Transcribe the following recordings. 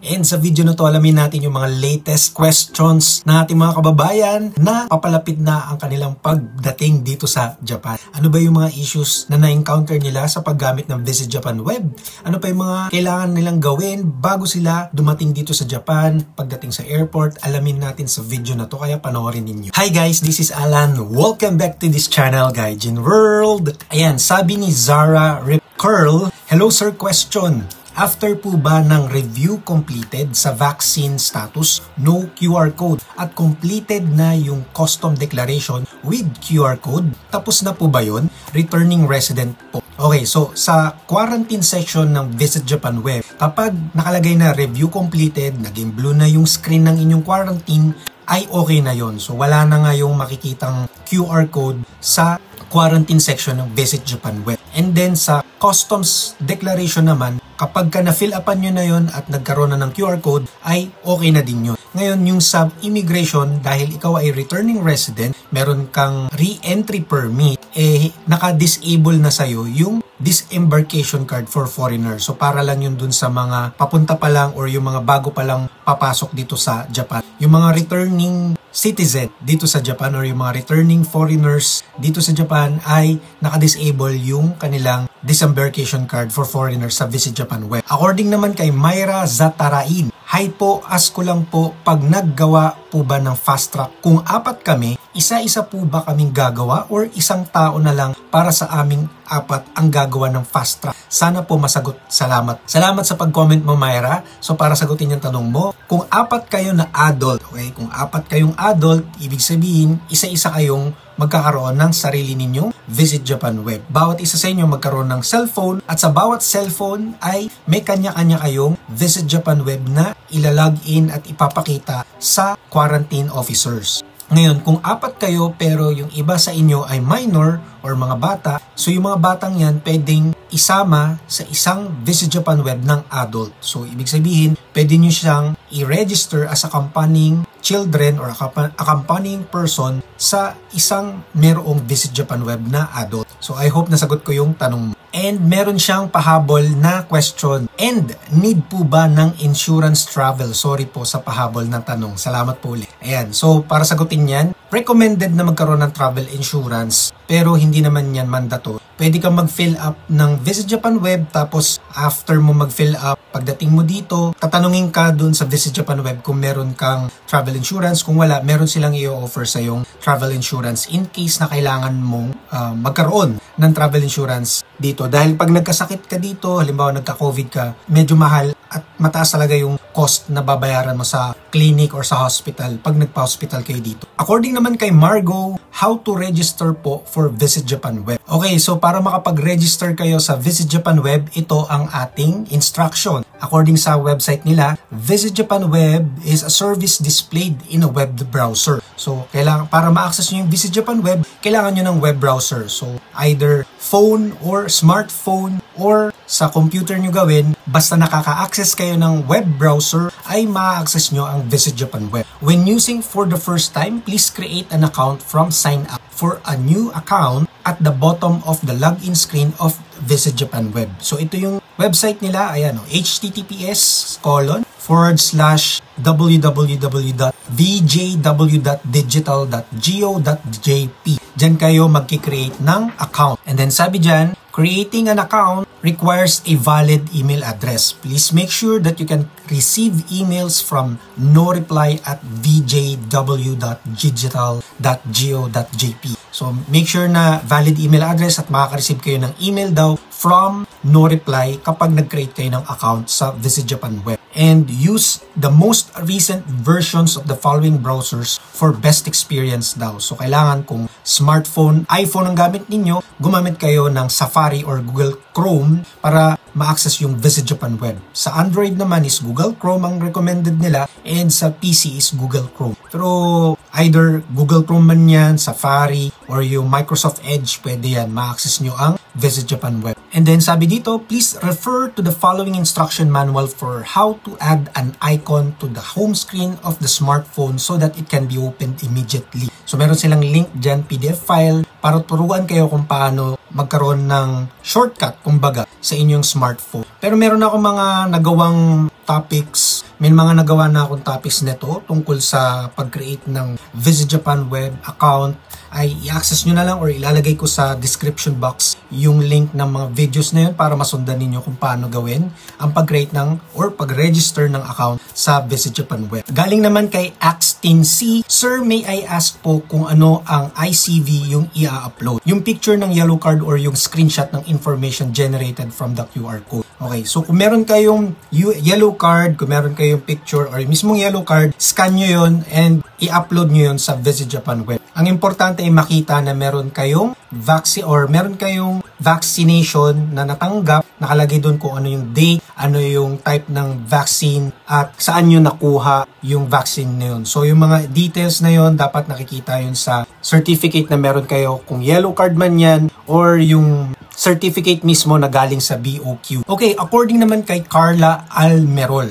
And sa video na to, alamin natin yung mga latest questions na ating mga kababayan na papalapit na ang kanilang pagdating dito sa Japan. Ano ba yung mga issues na na-encounter nila sa paggamit ng Visit Japan Web? Ano pa yung mga kailangan nilang gawin bago sila dumating dito sa Japan pagdating sa airport? Alamin natin sa video na to, kaya panoorin ninyo. Hi guys, this is Alan. Welcome back to this channel, Gaijin World. Ayan, sabi ni Zara Rip Curl, Hello sir, question. After po ba ng review completed sa vaccine status, no QR code at completed na yung custom declaration with QR code, tapos na po ba yun? Returning resident po. Okay, so sa quarantine section ng Visit Japan Web, kapag nakalagay na review completed, naging blue na yung screen ng inyong quarantine, ay okay na yon. So wala na nga yung makikitang QR code sa quarantine section ng Visit Japan Web. And then sa customs declaration naman, kapag ka na-fill upan nyo na yon at nagkaroon na ng QR code, ay okay na din yun. Ngayon, yung sa immigration, dahil ikaw ay returning resident, meron kang re-entry permit, eh, naka-disable na sa'yo yung disembarkation card for foreigners. So para lang yun dun sa mga papunta pa lang or yung mga bago pa lang papasok dito sa Japan. Yung mga returning citizen dito sa Japan or yung mga returning foreigners dito sa Japan ay naka-disable yung kanilang disembarkation card for foreigners sa Visit Japan web. According naman kay Myra Zatarain, Hi po, ask ko lang po, pag naggawa po ba ng fast track, kung apat kami, isa-isa po ba kaming gagawa or isang tao na lang para sa aming apat ang gagawa ng fast track? Sana po masagot. Salamat. Salamat sa pag-comment mo, Myra. So para sagutin yung tanong mo, kung apat kayo na adult, okay, kung apat kayong adult, ibig sabihin, isa-isa kayong magkakaroon ng sarili ninyong Visit Japan Web. Bawat isa sa inyo magkaroon ng cellphone at sa bawat cellphone ay may kanya-kanya kayong Visit Japan Web na ilalog in at ipapakita sa quarantine officers. Ngayon, kung apat kayo pero yung iba sa inyo ay minor or mga bata, so yung mga batang yan pwedeng isama sa isang Visit Japan web ng adult. So, ibig sabihin, pwede nyo siyang i-register as accompanying children or accompanying person sa isang merong Visit Japan web na adult. So, I hope nasagot ko yung tanong mo. And meron siyang pahabol na question. And need po ba ng insurance travel? Sorry po sa pahabol na tanong. Salamat po ulit. Ayan. So, para sagutin yan, recommended na magkaroon ng travel insurance pero hindi naman yan mandato. Pwede kang mag-fill up ng Visit Japan web tapos after mo mag-fill up, pagdating mo dito, tatanungin ka dun sa Visit Japan web kung meron kang travel insurance. Kung wala, meron silang i-offer sa yung travel insurance in case na kailangan mong uh, magkaroon ng travel insurance dito. Dahil pag nagkasakit ka dito, halimbawa nagka-COVID ka, medyo mahal at mataas talaga yung cost na babayaran mo sa clinic or sa hospital pag nagpa-hospital kayo dito. According naman kay Margo, how to register po for Visit Japan Web. Okay, so para makapag-register kayo sa Visit Japan Web, ito ang ating instruction. According sa website nila, Visit Japan Web is a service displayed in a web browser. So, kailangan, para ma-access nyo yung Visit Japan Web, kailangan nyo ng web browser. So, either phone or smartphone or sa computer nyo gawin, basta nakaka-access kayo ng web browser, ay ma-access nyo ang Visit Japan Web. When using for the first time, please create an account from sign up for a new account at the bottom of the login screen of Visit Japan Web. So ito yung website nila, ayan o, https colon forward slash www.vjw.digital.go.jp. Diyan kayo magkikreate ng account. And then sabi dyan, creating an account requires a valid email address. Please make sure that you can receive emails from no reply at vjw.digital.go.jp. So make sure na valid email address at makaka-receive kayo ng email daw from no reply kapag nag-create kayo ng account sa Visit Japan Web and use the most recent versions of the following browsers for best experience daw. So kailangan kung smartphone, iPhone ang gamit ninyo, gumamit kayo ng Safari or Google Chrome para ma-access yung Visit Japan Web. Sa Android naman is Google Chrome ang recommended nila and sa PC is Google Chrome. Pero either Google Chrome man yan, Safari, or yung Microsoft Edge, pwede yan. Ma-access nyo ang Visit Japan Web. And then sabi dito, please refer to the following instruction manual for how to add an icon to the home screen of the smartphone so that it can be opened immediately. So meron silang link dyan, PDF file, para turuan kayo kung paano magkaroon ng shortcut, kumbaga, sa inyong smartphone. Pero meron ako mga nagawang topics May mga nagawa na akong topics nito tungkol sa pag-create ng Visit Japan web account ay i-access nyo na lang or ilalagay ko sa description box yung link ng mga videos na yun para masundan ninyo kung paano gawin ang pag-create ng or pag-register ng account sa Visit Japan Web. Galing naman kay Axtin Sir, may I ask po kung ano ang ICV yung i-upload? Yung picture ng yellow card or yung screenshot ng information generated from the QR code. Okay, so kung meron kayong yellow card, kung meron kayong picture or mismong yellow card, scan nyo yun and i-upload nyo yun sa Visit Japan Web. Ang importante ay makita na meron kayong vaccine or meron kayong vaccination na natanggap, nakalagay doon kung ano yung date, ano yung type ng vaccine at saan nyo nakuha yung vaccine na yun. So yung mga details na yun, dapat nakikita yun sa certificate na meron kayo kung yellow card man yan or yung certificate mismo na galing sa BOQ. Okay, according naman kay Carla Almerol,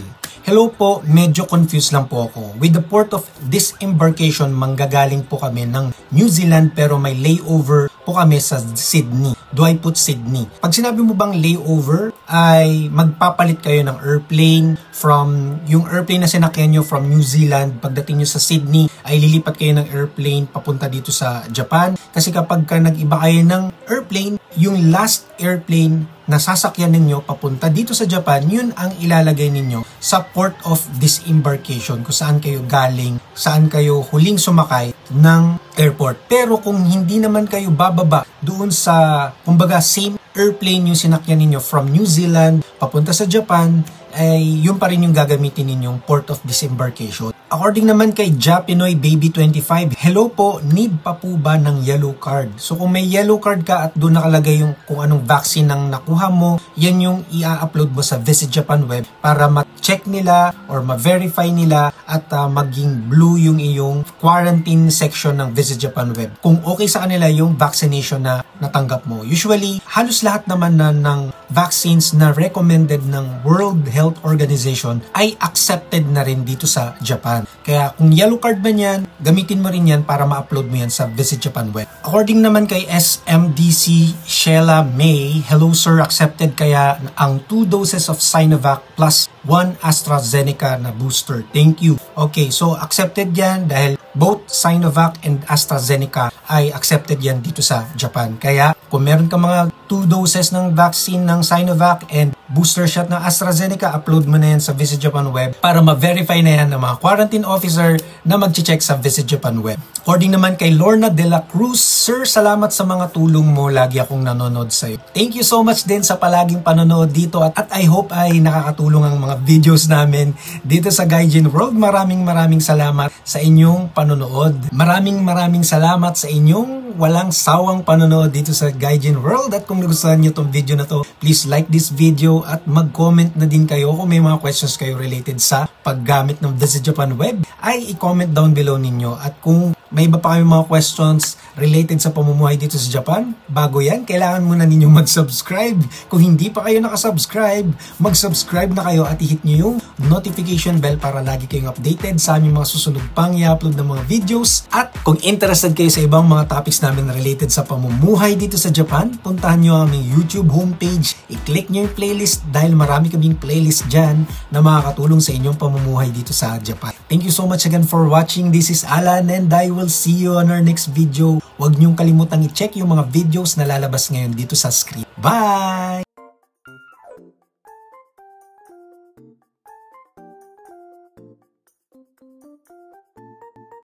Hello po, medyo confused lang po ako. With the port of disembarkation, manggagaling po kami ng New Zealand pero may layover po kami sa Sydney. Do I put Sydney? Pag sinabi mo bang layover, ay magpapalit kayo ng airplane from yung airplane na sinakyan nyo from New Zealand. Pagdating nyo sa Sydney, ay lilipat kayo ng airplane papunta dito sa Japan. Kasi kapag ka nag-iba kayo ng airplane, yung last airplane na sasakyan ninyo papunta dito sa Japan, yun ang ilalagay ninyo sa port of disembarkation kung saan kayo galing, saan kayo huling sumakay ng airport. Pero kung hindi naman kayo bababa doon sa, kumbaga, same airplane yung sinakyan ninyo from New Zealand papunta sa Japan, ay yun pa rin yung gagamitin ninyong port of disembarkation. According naman kay Japinoy Baby 25, hello po, need pa po ba ng yellow card? So kung may yellow card ka at doon nakalagay yung kung anong vaccine ang nakuha mo, yan yung i-upload mo sa Visit Japan Web para ma-check nila or ma-verify nila at uh, maging blue yung iyong quarantine section ng Visit Japan Web. Kung okay sa kanila yung vaccination na natanggap mo. Usually, halos lahat naman na ng vaccines na recommended ng World Health Organization ay accepted na rin dito sa Japan. Japan. Kaya kung yellow card man yan, gamitin mo rin yan para ma-upload mo yan sa Visit Japan web. According naman kay SMDC Sheila May, hello sir, accepted kaya ang 2 doses of Sinovac plus 1 AstraZeneca na booster. Thank you. Okay, so accepted yan dahil both Sinovac and AstraZeneca ay accepted yan dito sa Japan. Kaya kung meron ka mga 2 doses ng vaccine ng Sinovac and booster shot ng AstraZeneca, upload mo na yan sa Visit Japan Web para ma-verify na yan ng mga quarantine officer na mag-check sa Visit Japan Web. According naman kay Lorna De La Cruz, Sir, salamat sa mga tulong mo. Lagi akong nanonood sa'yo. Thank you so much din sa palaging panonood dito at, at I hope ay nakakatulong ang mga videos namin dito sa Gaijin World. Maraming maraming salamat sa inyong panonood. Maraming maraming salamat sa inyong walang sawang panonood dito sa Gaijin World. At kung nagustuhan nyo tong video na to, please like this video at mag-comment na din kayo kung may mga questions kayo related sa paggamit ng Visit Japan Web ay i-comment down below ninyo. At kung may iba pa kayong mga questions related sa pamumuhay dito sa Japan, bago yan, kailangan muna ninyong mag-subscribe. Kung hindi pa kayo nakasubscribe, mag-subscribe na kayo at i-hit nyo yung notification bell para lagi kayong updated sa aming mga susunod pang i-upload ng mga videos. At kung interested kayo sa ibang mga topics namin related sa pamumuhay dito sa Japan, puntahan nyo ang aming YouTube homepage, i-click nyo yung playlist dahil marami kaming playlist dyan na makakatulong sa inyong pamumuhay dito sa Japan. Thank you so much again for watching. This is Alan and I will see you on our next video. Huwag niyong kalimutang i-check yung mga videos na lalabas ngayon dito sa screen. Bye!